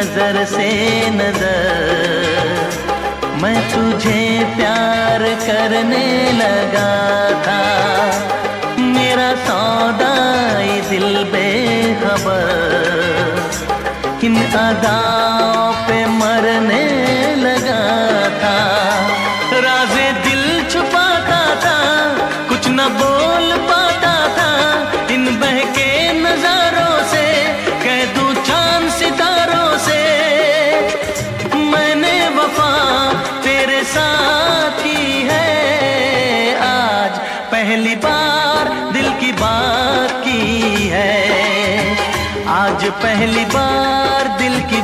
नज़र से नज़र। मैं तुझे प्यार करने लगा था। मेरा सौदा दिल बेखबर। किन अदाओं पे मरने लगा था। राजे दिल छुपाता था, कुछ न बोल पाता था। इन बहके नजारों साथ है। आज पहली बार दिल की बात की है। आज पहली बार दिल की